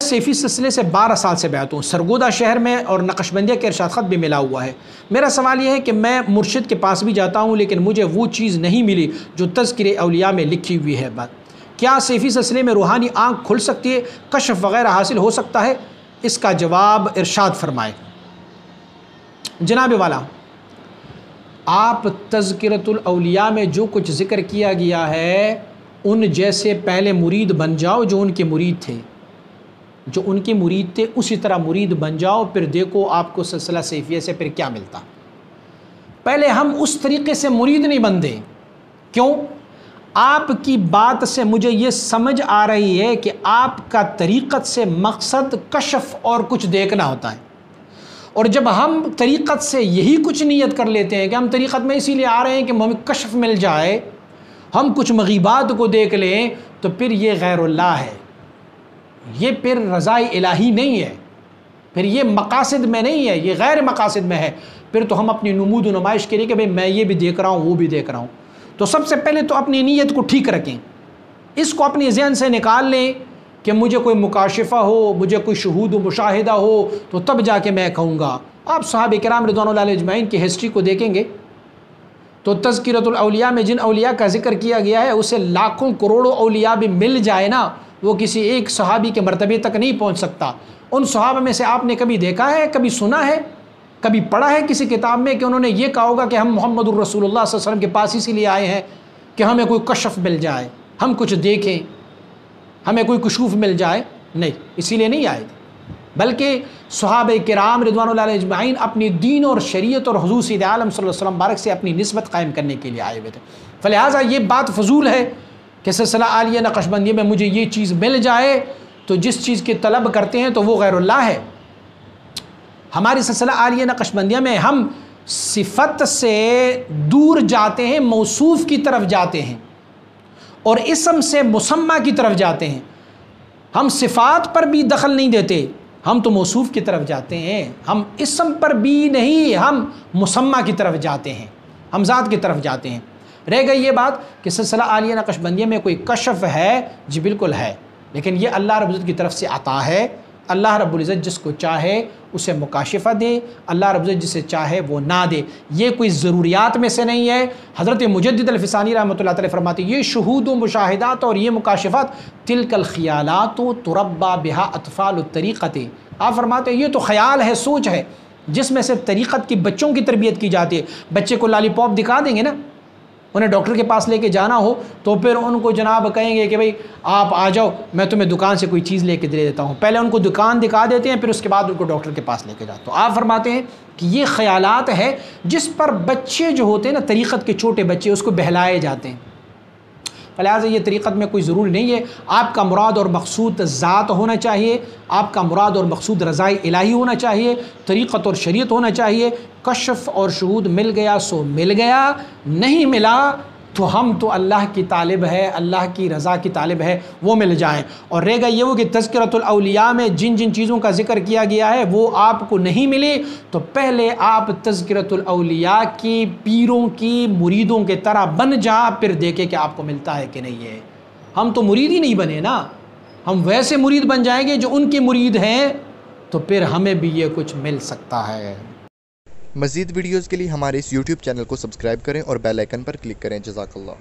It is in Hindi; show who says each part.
Speaker 1: सेफ़ी सिलसिले से बारह साल से बैत हूँ। सरगोदा शहर में और नकशबंदिया के इरशाद ख़त भी मिला हुआ है। मेरा सवाल यह है कि मैं मुर्शिद के पास भी जाता हूँ, लेकिन मुझे वो चीज़ नहीं मिली जो तस्कर अलिया में लिखी हुई है बात। क्या सेफ़ी सिलसिले में रूहानी आँख खुल सकती है? कशफ वगैरह हासिल हो सकता है? इसका जवाब इरशाद फरमाए। जनाब वाला, आप तस्करतुलौलिया में जो कुछ ज़िक्र किया गया है, उन जैसे पहले मुरीद बन जाओ जो उनके मुरीद थे। जो उनके मुरीद थे, उसी तरह मुरीद बन जाओ, फिर देखो आपको सिलसिला सैफिया से फिर क्या मिलता। पहले हम उस तरीके से मुरीद नहीं बनते। क्यों? आपकी बात से मुझे ये समझ आ रही है कि आपका तरीक़त से मकसद कशफ और कुछ देखना होता है। और जब हम तरीक़त से यही कुछ नीयत कर लेते हैं कि हम तरीक़त में इसीलिए आ रहे हैं कि हमें कशफ मिल जाए, हम कुछ मगीबात को देख लें तो फिर ये गैरुल्लाह है। ये फिर रज़ाई इलाही नहीं है। फिर ये मकासद में नहीं है, ये गैर मकासद में है। फिर तो हम अपनी नमूद नुमाइश के लिए कि भाई मैं ये भी देख रहा हूँ, वो भी देख रहा हूँ। तो सबसे पहले तो अपनी नीयत को ठीक रखें। इसको अपने जहन से निकाल लें कि मुझे कोई मुकाशफ़ा हो, मुझे कोई शहूद मुशाहिदा हो तो तब जाके मैं कहूँगा। आप साहब कराम रजमाइन की हिस्ट्री को देखेंगे। तो तस्करतुलौलिया में जिन अलिया का ज़िक्र किया गया है, उसे लाखों करोड़ों अलिया भी मिल जाए ना, वो किसी एक सहाबी के मरतबे तक नहीं पहुँच सकता। उन सहाब में से आपने कभी देखा है, कभी सुना है, कभी पढ़ा है किसी किताब में कि उन्होंने ये कहा होगा कि हम मोहम्मद रसूलुल्लाह के पास इसीलिए आए हैं कि हमें कोई कशफ मिल जाए, हम कुछ देखें, हमें कोई कशूफ मिल जाए, नहीं, इसीलिए नहीं आए बल्कि सहाब कराम रिजवानजमाइन अपनी दीन और शरीयत और हजूर सीद आलम वसल्लम बारक से अपनी नस्बत कायम करने के लिए आए हुए थे। फलिहाजा ये बात फजूल है कि सिलसिला आलिया नकशबंदी में मुझे ये चीज़ मिल जाए तो जिस चीज़ की तलब करते हैं तो वो गैरुल्ला है। हमारी सिलसिला आलिया नकशबंदिया में हम सिफत से दूर जाते हैं, मौसूफ़ की तरफ़ जाते हैं और इसम से मुसम्मा की तरफ़ जाते हैं। हम सिफ़ात पर भी दखल नहीं देते हम तो मौसूफ़ की तरफ़ जाते हैं, हम इसम पर भी नहीं, हम मुसम्मा की तरफ़ जाते हैं, हम ज़ात की तरफ़ जाते हैं। रह गई ये बात कि सिलसिला आलिया नकशबंदिया में कोई कशफ है, जी बिल्कुल है, लेकिन ये अल्लाह रबुल्ज़त की तरफ़ से आता है अल्लाह रब्ज़त जिसको चाहे उसे मुकाशफ़ा दे, अल्लाह रब्ज़त जिसे चाहे वो ना दे। ये कोई ज़रूरियात में से नहीं है। हज़रत मुजद्दलफ़ानी रहमत फरमाती, ये शहूद व मुशाहिदात और ये मुकाशफ़ात, तिलकल ख़यालात तुरबा बिहा अतफ़ाल तरीक़त। आप फरमाते ये तो ख्याल है, सोच है। जिसमें से तरीक़त की बच्चों की तरबियत की जाती है। बच्चे को लालीपॉप दिखा देंगे ना? उन्हें डॉक्टर के पास लेके जाना हो तो फिर उनको जनाब कहेंगे कि भाई, आप आ जाओ, मैं तुम्हें दुकान से कोई चीज़ लेके दे देता हूँ। पहले उनको दुकान दिखा देते हैं, फिर उसके बाद उनको डॉक्टर के पास लेके जाते हो। आप फरमाते हैं कि ये ख्यालात है जिस पर बच्चे जो होते हैं ना, तरीक़त के छोटे बच्चे, उसको बहलाए जाते हैं। लिहाजा ये तरीक़त में कोई ज़रूरी नहीं है। आपका मुराद और मकसूद ज़ात होना चाहिए, आपका मुराद और मकसूद रज़ाई इलाही होना चाहिए, तरीक़त और शरीत होना चाहिए। कशफ और शहूद मिल गया, सो मिल गया, नहीं मिला तो हम तो अल्लाह की तालब है, अल्लाह की रज़ा की तालब है, वो मिल जाएँ। और रह गई ये वो कि तस्करतुलौलिया में जिन जिन चीज़ों का ज़िक्र किया गया है, वो आपको नहीं मिले तो पहले आप तस्करतुलौलिया की पीरों की मुरीदों के तरह बन जा, फिर देखे कि आपको मिलता है कि नहीं है। हम तो मुरीद ही नहीं बने ना। हम वैसे मुरीद बन जाएँगे जो उनके मुरीद हैं तो फिर हमें भी ये कुछ मिल सकता है।
Speaker 2: मज़ीद वीडियोज़ के लिए हमारे इस यूट्यूब चैनल को सब्सक्राइब करें और बेल आइकन पर क्लिक करें। जजाकल्ला